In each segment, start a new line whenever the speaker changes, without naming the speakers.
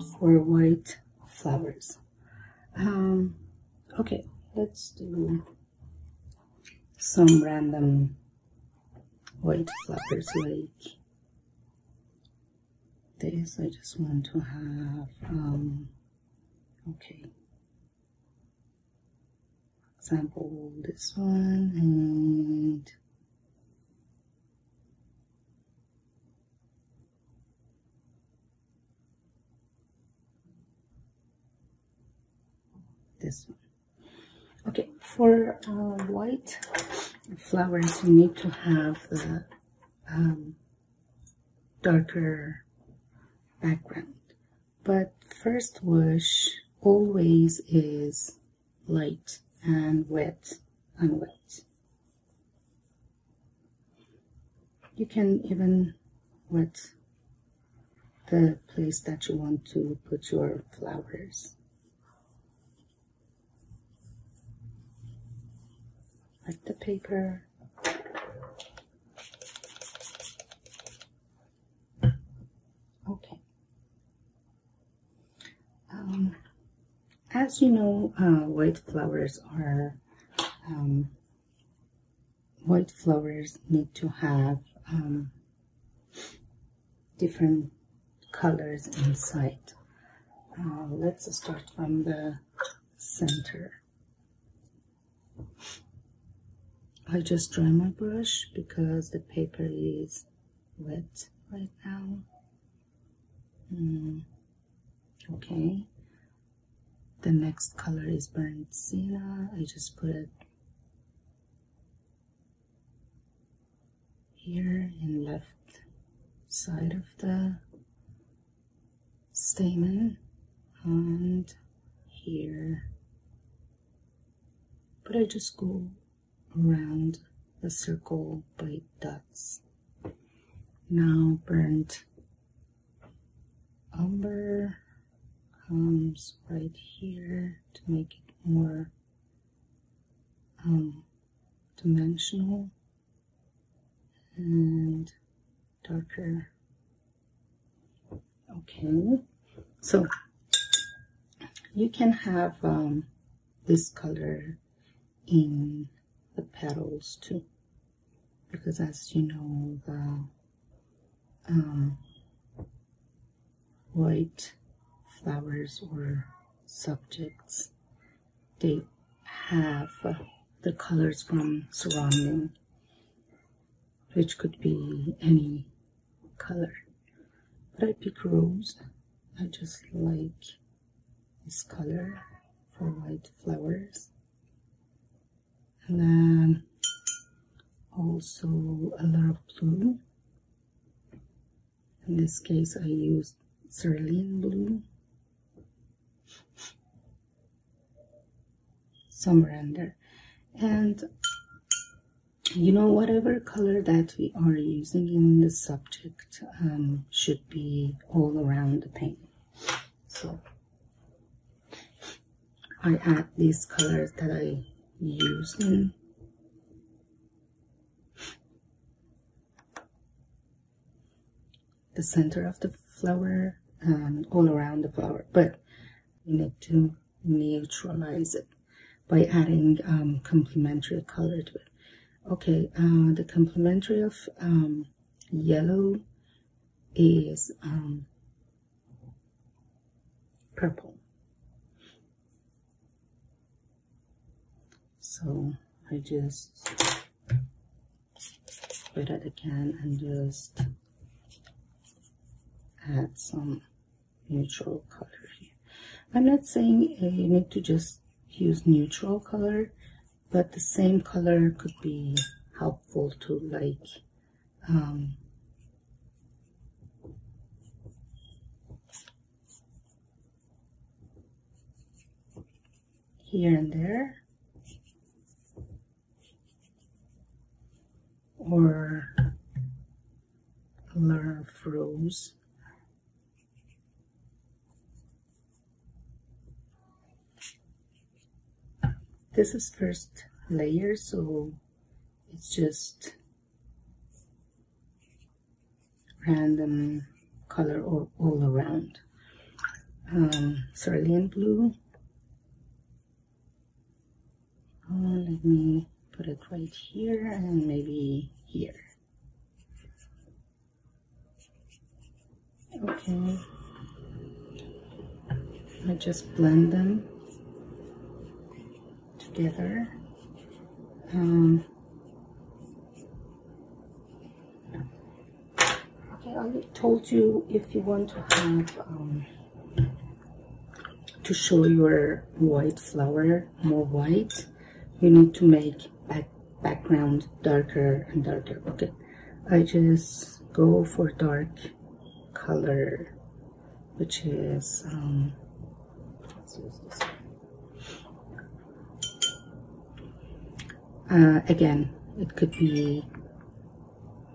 for white flowers. Um, okay, let's do some random white flowers like this. I just want to have, um, okay, example this one and this one. Okay for uh, white flowers you need to have the um, darker background. But first wash always is light and wet and wet you can even wet the place that you want to put your flowers like the paper. Okay. Um, as you know, uh, white flowers are, um, white flowers need to have um, different colors inside. Uh, let's start from the center. I just dry my brush because the paper is wet right now. Mm. Okay. The next color is burnt sienna. I just put it here in left side of the stamen and here. But I just go around the circle by dots. Now burnt umber comes right here to make it more um, dimensional and darker. Okay, so you can have um, this color in the petals too. Because as you know the um, white flowers or subjects. They have the colors from surrounding which could be any color. But I pick rose. I just like this color for white flowers and then also a lot of blue. In this case I used cerulean blue. Some render and you know whatever color that we are using in the subject um, should be all around the paint so I add these colors that I using the center of the flower and all around the flower but we need to neutralize it by adding um, complementary color to it. Okay uh, the complementary of um, yellow is um, purple so I just wet it again and just add some neutral color here. I'm not saying uh, you need to just use neutral color but the same color could be helpful to like um, here and there or learn of rose. This is first layer, so it's just random color all, all around. um, cerulean blue. Uh, let me put it right here and maybe here. Okay. I just blend them together. Um, okay, I told you if you want to have um, to show your white flower more white, you need to make back background darker and darker. Okay, I just go for dark color, which is um, let's use this. Uh, again, it could be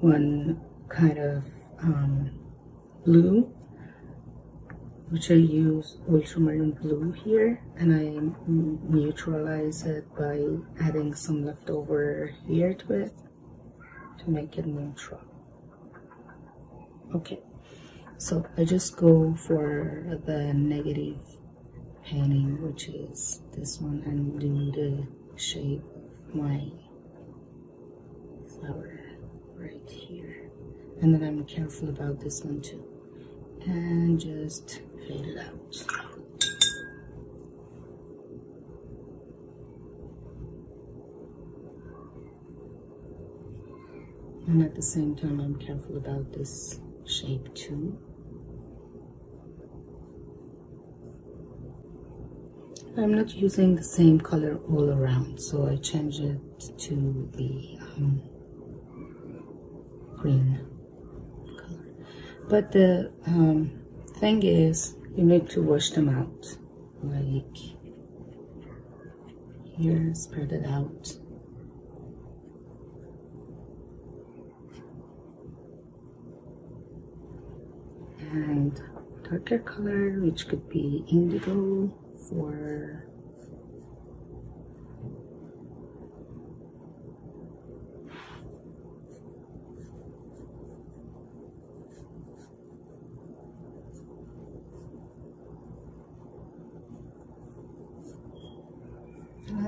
one kind of um, blue, which I use ultramarine blue here, and I neutralize it by adding some leftover here to it to make it neutral. Okay, so I just go for the negative painting, which is this one, and do the shape of my flower right here and then I'm careful about this one too and just fill it out and at the same time I'm careful about this shape too I'm not using the same color all around, so I change it to the um, green. But the um, thing is, you need to wash them out. Like here, spread it out. And darker color, which could be indigo for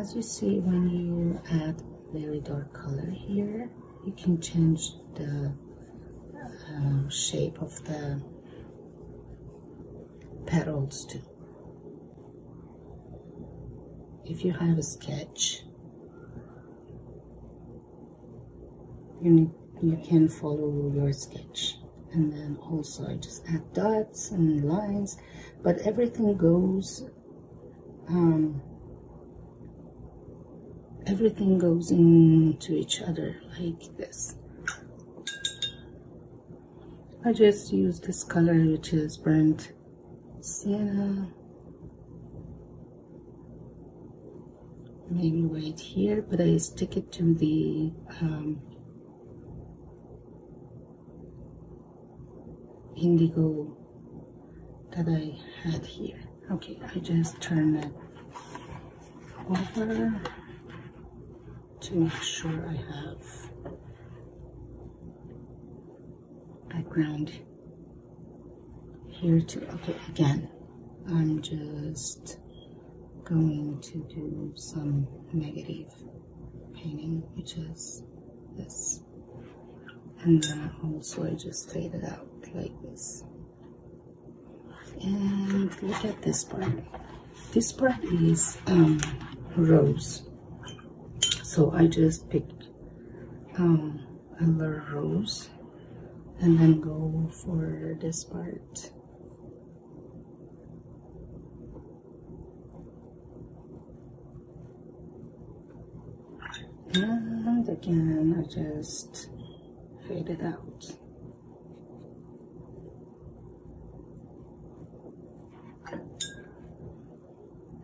as you see when you add very dark color here you can change the uh, shape of the petals too. If you have a sketch you need, you can follow your sketch. And then also I just add dots and lines but everything goes um, everything goes into each other like this. I just use this color which is burnt sienna. Maybe right here but I stick it to the um, indigo that I had here. Okay I just turn it over to make sure I have background here too okay again I'm just going to do some negative painting, which is this. And then also I just fade it out like this. And look at this part. This part is um, rose. So I just picked um, a little rose and then go for this part. And again I just fade it out.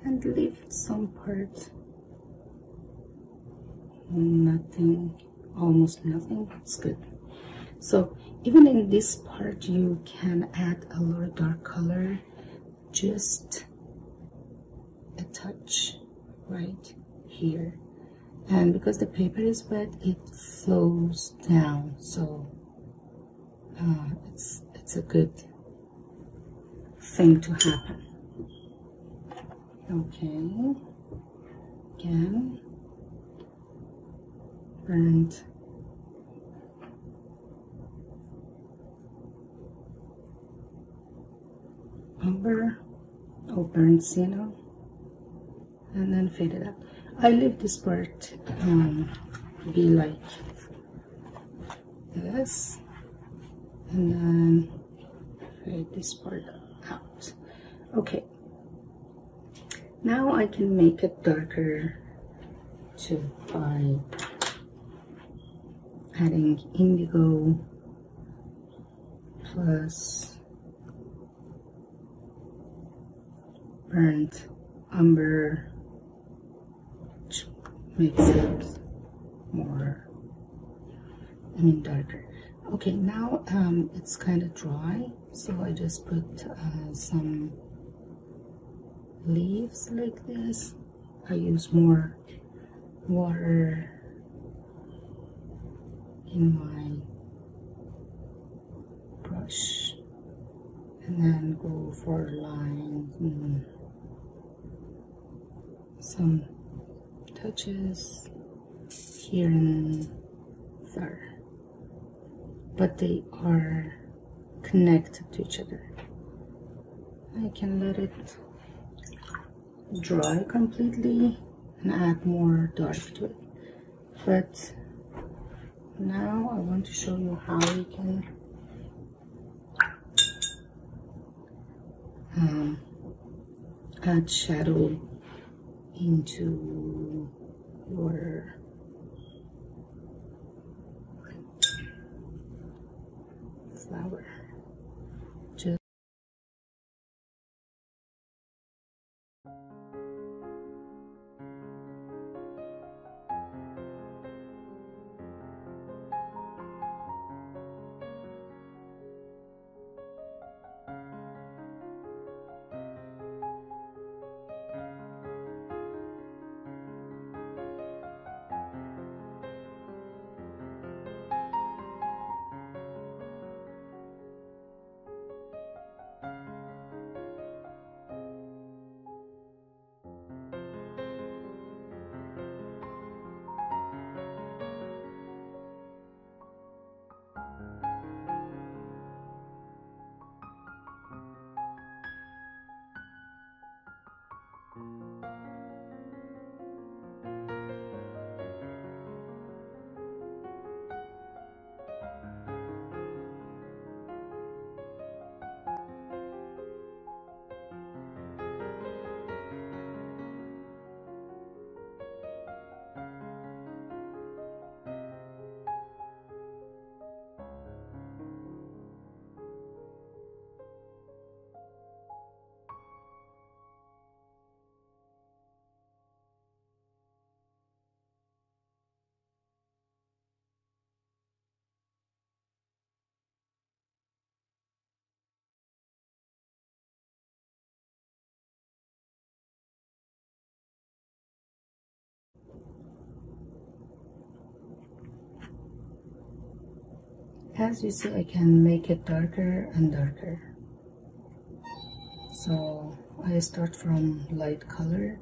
And leave some part nothing almost nothing it's good so even in this part you can add a little dark color just a touch right here and because the paper is wet it flows down so uh, it's it's a good thing to happen Okay. Again. Burnt. Umber. Burnt sienna. And then fade it up. I leave this part um, be like this. And then fade this part out. Okay. Now I can make it darker to by adding indigo plus burnt umber which makes it more I mean darker. Okay now um, it's kind of dry so I just put uh, some leaves like this. I use more water in my brush and then go for lines. And some touches here and there but they are connected to each other. I can let it dry completely and add more dark to it but now I want to show you how you can um, add shadow into your flower as you see I can make it darker and darker. So I start from light color.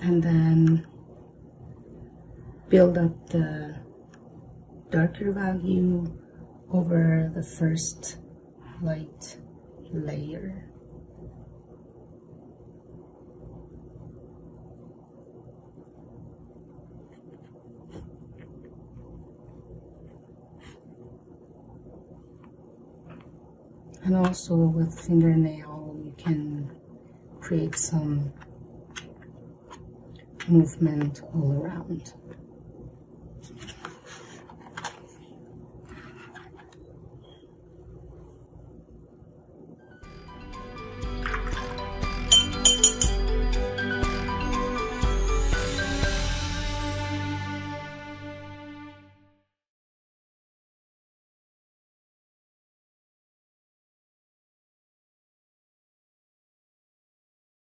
And then build up the darker value over the first light layer and also with fingernail you can create some movement all around